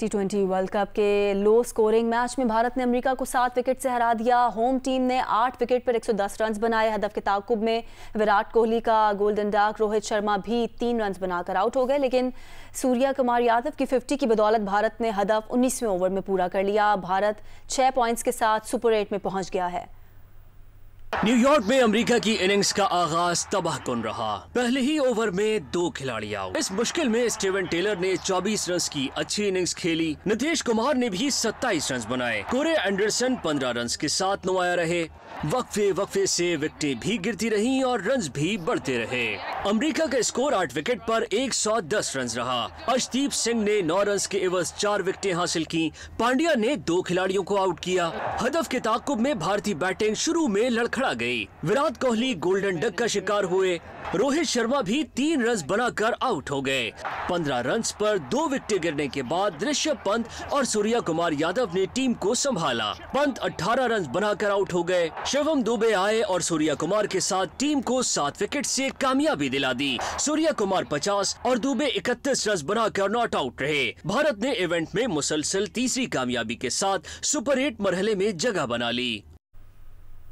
T world cup के low scoring match में भारत ने अमेरिका को सात विकेट से हरा दिया। होम टीम ने आठ विकेट पर 110 रन बनाए। हदफ के ताकुब में विराट कोहली का गोल्डन डाक रोहित शर्मा भी तीन रन बनाकर आउट हो गए, लेकिन सूर्या कुमार यादव की 50 की बदौलत भारत ने हदफ 19वें ओवर में पूरा कर लिया। भारत छः पॉइंट्स के साथ सुपर एट में पहुँच गया है। न्यूयॉर्क में अमेरिका की इनिंग्स का आगाज़ तबाह कन रहा। पहले ही ओवर में दो खिलाड़ी आउट इस मुश्किल में स्टीवन टेलर ने 24 रन की अच्छी इनिंग्स खेली। नीतीश कुमार ने भी 27 रन बनाए। कोरे एंडरसन 15 रन के साथ नुमाया रहे। वक्फे वक्फे से विकेटें भी गिरती रहीं और रन भी बढ़ते रहे। अमेरिका का स्कोर आठ विकेट पर 110 रन रहा। अर्शदीप सिंह ने नौ रन के एवज चार विकेटें हासिल की। पांड्या ने दो खिलाड़ियों को आउट किया। हदफ के ताकुब में भारतीय बैटिंग शुरू में लड़खड़ा गई विराट कोहली गोल्डन डक का शिकार हुए। रोहित शर्मा भी तीन रन बनाकर आउट हो गए। पंद्रह रन पर दो विकेट गिरने के बाद ऋषभ पंत और सूर्या कुमार यादव ने टीम को संभाला। पंत 18 रन बनाकर आउट हो गए। शिवम दुबे आए और सूर्या कुमार के साथ टीम को सात विकेट से कामयाबी दिला दी। सूर्या कुमार 50 और दुबे इकतीस रन बनाकर नॉट आउट रहे। भारत ने इवेंट में मुसलसल तीसरी कामयाबी के साथ सुपर एट मरहले में जगह बना ली।